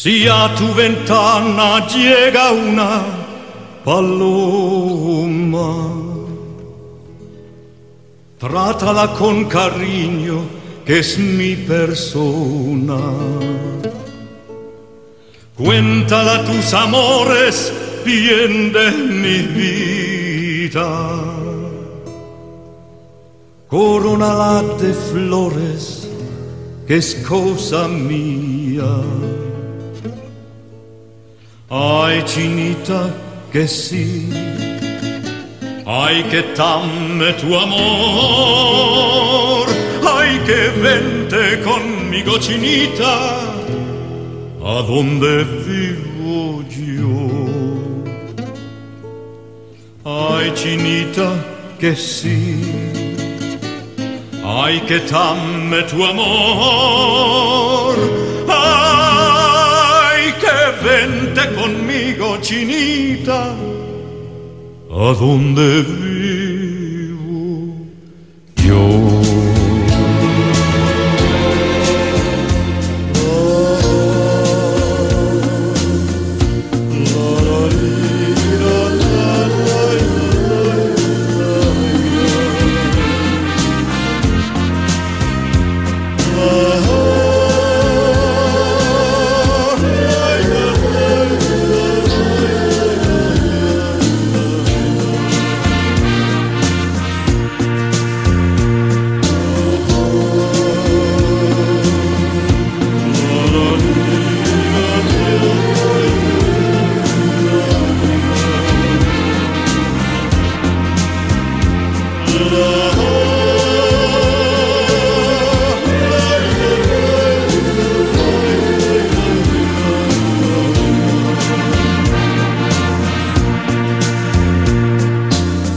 Si a tu ventana llega una paloma, trátala con cariño, que es mi persona. Cuéntala tus amores, bien de mi vida. Coronala de flores, que es cosa mía. Ay, chinita, que sí. Ay, que tame tu amor. Ay, que vente conmigo, chinita. A donde vivo yo. Ay, chinita, que sí. Ay, que tame tu amor. cochinita, ¿a dónde vivo yo?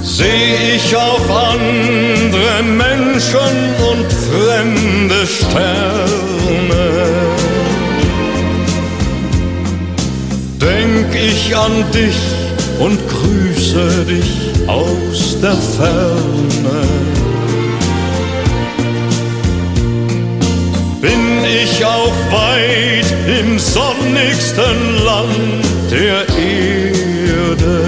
Seh ich auf andere Menschen und fremde Sterne, denk ich an dich und grüße dich aus der Ferne. Bin ich auch weit im sonnigsten Land der Erde.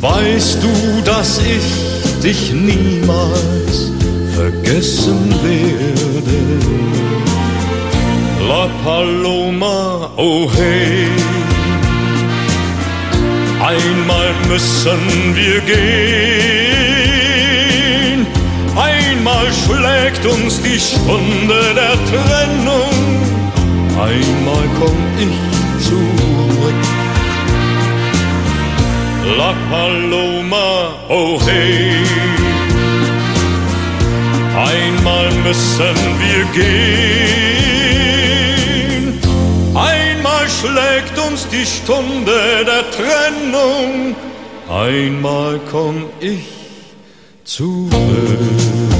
Weißt du, dass ich dich niemals vergessen werde? La Paloma, oh hey, einmal müssen wir gehen, einmal schlägt uns die Stunde der Trennung, einmal komm ich zurück. La Paloma, oh hey. Einmal müssen wir gehen, schlägt uns die Stunde der Trennung, einmal komm ich zurück.